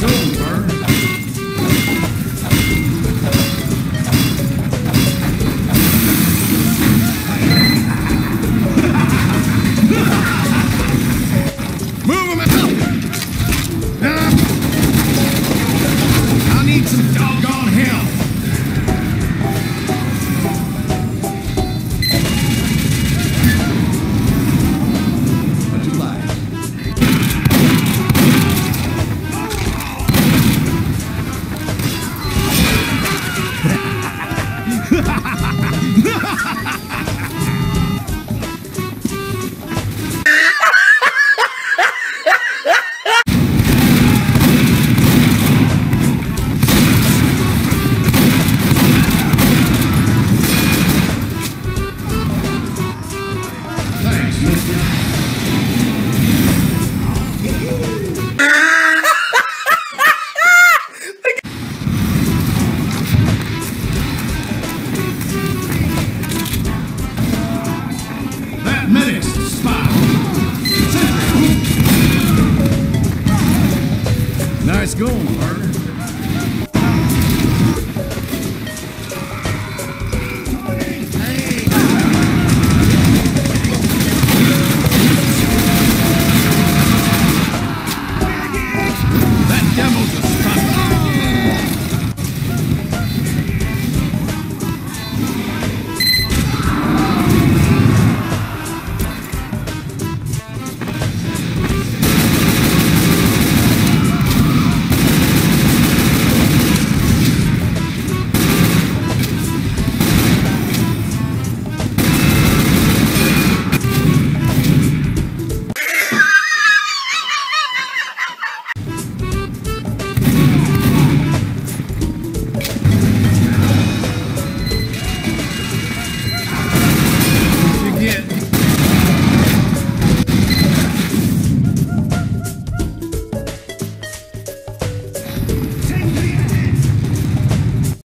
Nice medic's. Nice going,